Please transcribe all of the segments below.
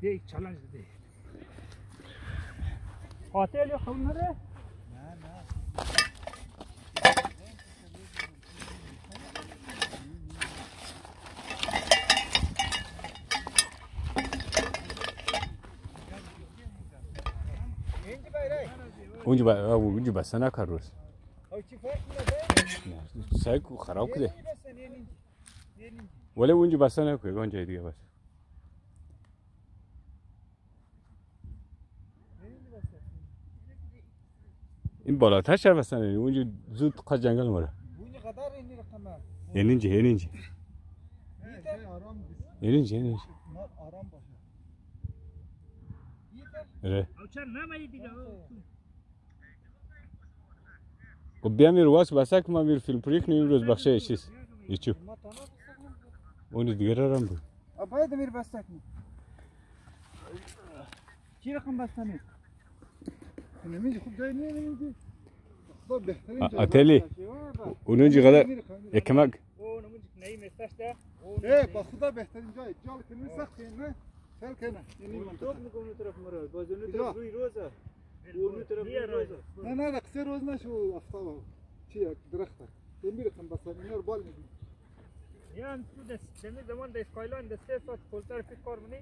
چالش ده قاتل یا خون نره؟ اونجا با اونجا بسته نکن روز. او چی فرق می‌کنه سعی کو خراب نینجی. ولی اونجا بسته نکن اون جای دیگه بس. این بالاتر شد بسته نکنی اونجا زود قد جنگل مره بونی قدر اینی رقمه این اینجا این اینجا یه آرام بیس این اینجا این اینجا ما آرام باشه اره او چرا نمایی دیگه خب بیا می رواس بسته که ما میر فیلم پریک نیم روز بخشه چیز یوتیوب ما تنها بسن اون دیگه را رم بود باید میر بسته کنی چی رقم بسته نید نمیجی خوب جای نیه نمیجی خدا بهترین جای اتلی بسته شد. اون اونجا قدر میره خانه. یک کمک او نمونج نهی مستش ده اه با خدا بهترین جای جال کنی سخت کنه سل کنه یعنی من توپ میکنه اون طرف مرا باز اون کجا؟ طرف روی روزه اون طرف روی روزه نه نه رقصه روز نشو افتاده چی یک درخته این میره کن بس اینا رو بال میدی یان تو دست دمی زمان دست کایلان دست سه ساعت کلتر فکر کار منی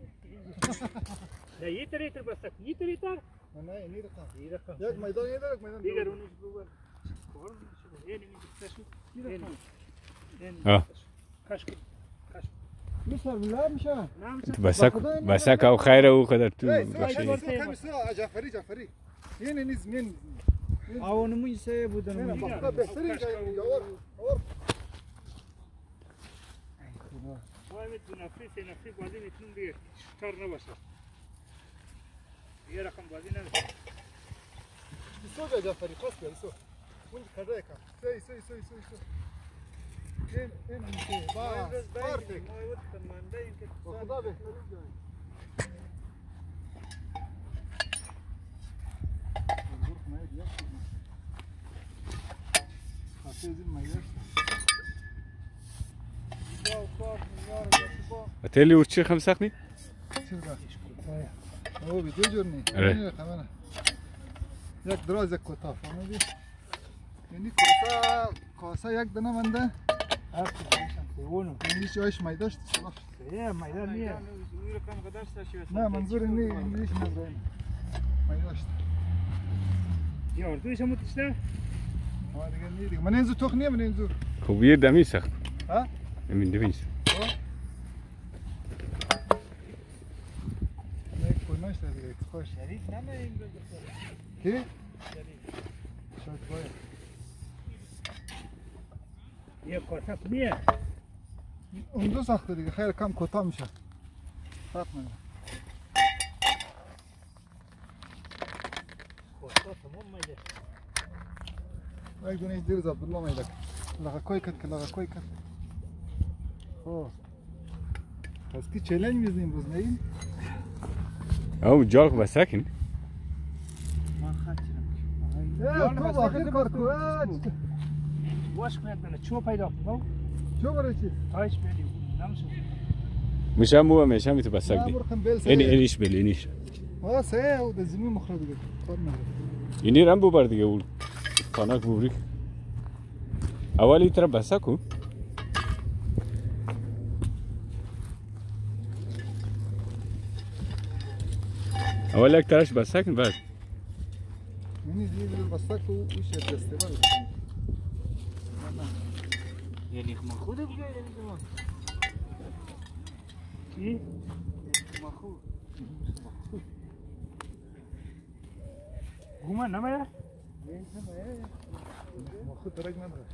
نه یه تریتر بس یه تریتر نه این رقم یه رقم یک میدان یه درک میدان دیگر. اونش ببر کار یه نمی دستشو چی رقم. کاش کاش میشه بلا میشه بسک بسک او خیر او قدر تو کمیسا جعفری جعفری یعنی نیز من او نمونج سه بودن بهترین جای اور وای می‌تونه نفری سه نفری بازی می‌تونم دیگه کار نباشه یه رقم بازی نمیشه سو جعفری پاس بیا سو اون کده کا سی سی سی سی سی این این میشه باس پرفکت ما یوت تمنده این که با خدا بهترین جای اتلی ورچی خمسق نی او بی دو جور نی. آره. یک دراز یک کتا فهمیدی؟ یعنی کاسا کاسا یک دنه منده. اونو اینیش جایش میداشت صلاح یه نیه. نه منظور اینی اینیش نظر میداشت یه اردویش هم دیگه نی دیگه. من اینجا توخ نیم من اینجا خوب یه دمی سخت. ها؟ امین دویس نه کناش دیگه خوش نمه این روز کی؟ شاید باید یه کاسه نیه اون دو سخته دیگه. خیلی کم کتا میشه. فرق نمیده کاسه تمام میده. یک دونه دیر زبط الله میده. لغا کوی کد که لغا کوی کد خب. پس کی چلنج می‌زنیم روز نگیم او جال بسکن تو آخر کار کو واش من چو پیدا کنم چه برای چی؟ تایش بدی نمسو میشه مو میشه می تو بسک دی این سه اینیش بل اینیش ها سه او زمین مخرب دیگه کار نداره اینی رم ببر دیگه اول کاناک بوری اول این طرف بسکو أقول لك تلاش بساكن بس مين دي اللي بساكو وش الفستيفال يلي مخود بجاي يلي كمان إيه مخود هما نما يا مخود درج نما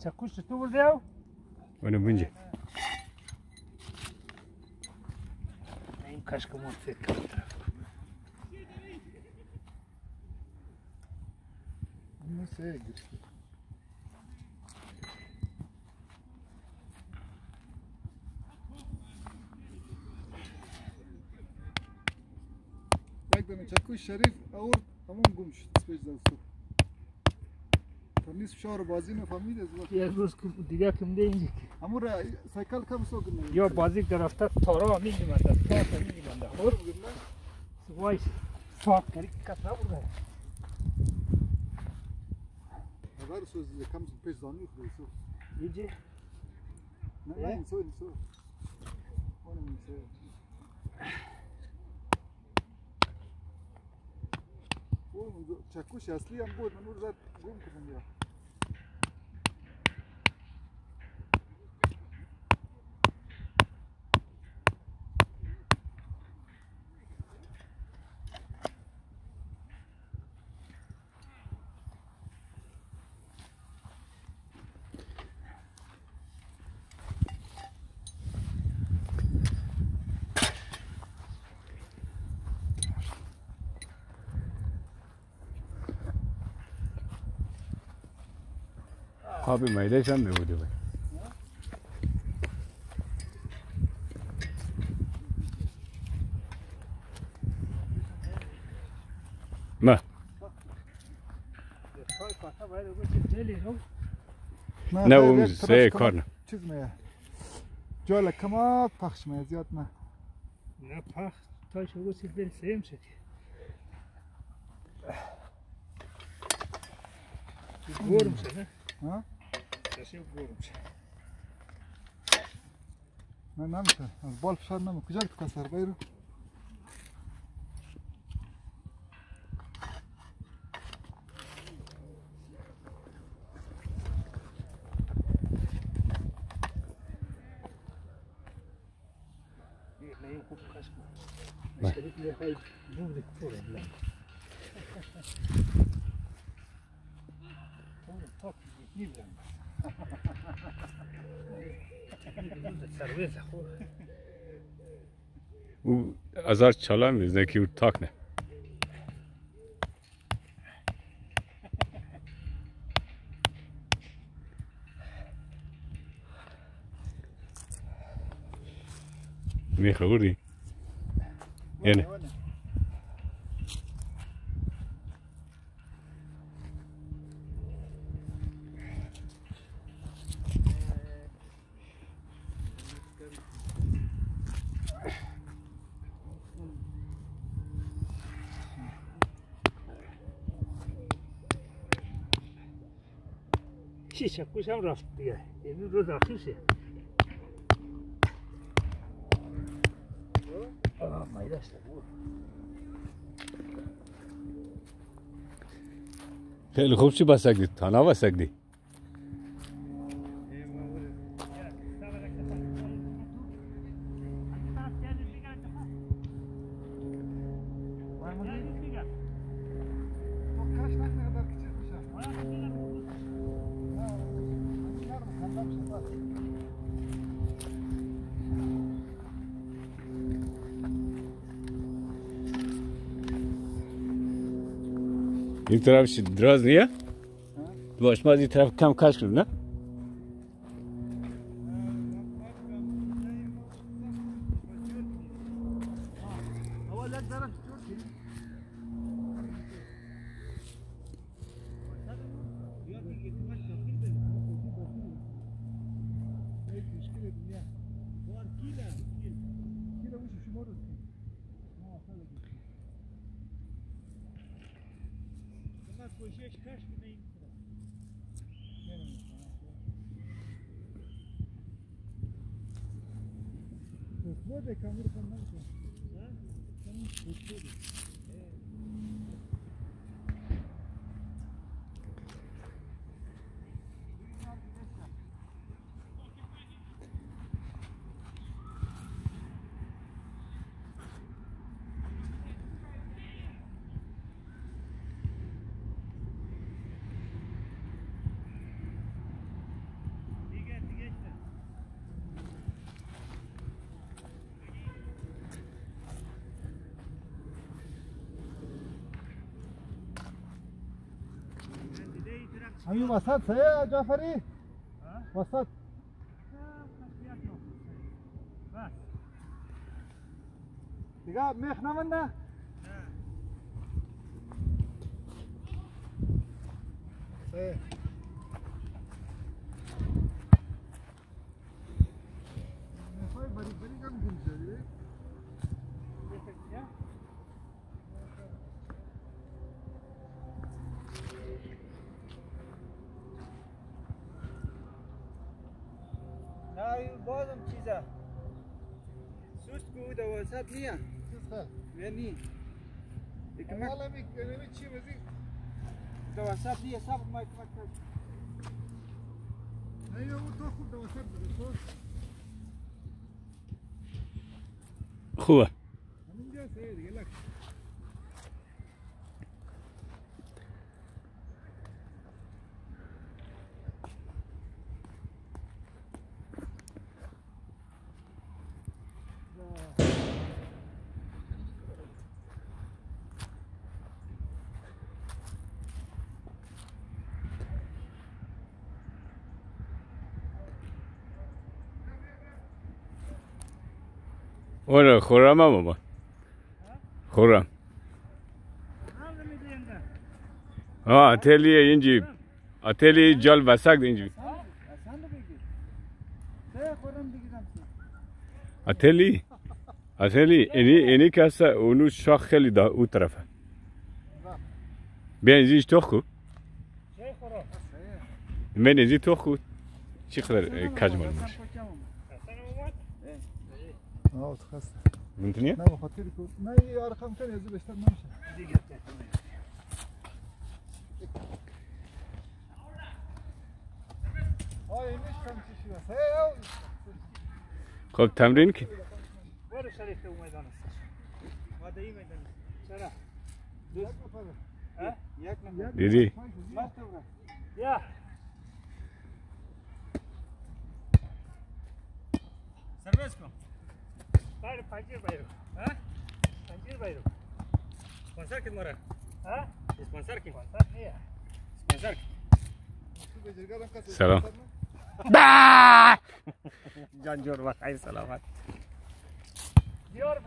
تاكوش تطول ديو وأنا بنجي casca moteca. Não sei, a kuş a ağır gumes, gümüş. da Ağustos. Nisso choro bozinho na família. Ya rus diga kimde indik. Amura saykal kam sokun. Ya bazı tarafta tara mindim anda. Tara mindim anda. Hor bugün lan. Vay. Fak karik kasna burada. Haber sözü kam pes zanıyor kuyusu. İyice. Ne lan so so. Onun so. Oğlum çakuş aslı yan bu. Ben orada gum kırmıyor. Happy mate, there's something we'll do. Ne? Ne um se kon. Tschüss mir. Jola, komm auf, pach mir, sie hat mal. Na pach, täusch wo ne? Ha? Yaklaşık vurmuş. Ne ne mi? Az bal fişer ne mi? Kucak tukaslar bayır. Thank you. او ازار چالا می‌زنه که او تاک نه. میخه بردی؟ یعنی ცისა კუშამ რასტია ენი რო დახისე აა მაიდასა ხელი ხუბში ბასაგდი თანავასაგდი این طرف چی دراز نیه؟ باش ما از این طرف کم کش کنیم نه؟ Üstüne de kamur falan koy. Ha? Tamam, üstüne de. همین وسط. سه جعفری وسط. دیگه میخ نمنده سه آره بازم چیزه؟ سوست که أو در وسط نیه. چیز خواه نه نیه. اولا میکنه چی بزی در وسط نیه سب ما کمک کرد. نه یا أو تو خوب در وسط بزی خوبه. Ora خورم هم بابا خورم. Aldı mı diyende? ها اتلیه اینجی اتلی؟ جال بسک اینجی sen de peki Saya kurang dikit اتلی اتلی اینی اینی که هست اونو شاخ خیلی آه خسته ممکنیه؟ نه بخاطر که نه یه رقم کنی از بیشتر نمیشه او خب تمرین کن برو شریف میدان است. Meydan. چرا؟ یک? دیدی. یا. Kal. ಬಾಯ್ರಿ ಪಂಚೀರ್ ಬಾಯ್ರು ಹಾಂ ಪಂಚೀರ್ ಬಾಯ್ರು ಸ್ಪನ್ಸರ್ಕಿ ಮರ ಹಾಂ ಸ್ಪನ್ಸರ್ಕಿ ಸ್ಪನ್ಸರ್ಕಿ ಸ್ಪನ್ಸರ್ಕಿ سلام جان جور بخیر سلامت دیار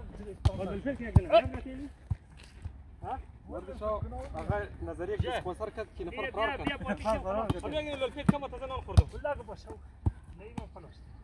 هغه نظریه چې سپانسر کړ کې نفر قرار کړ بیا بیا بیا بیا بیا بیا بیا بیا بیا بیا بیا بیا بیا بیا بیا بیا بیا بیا بیا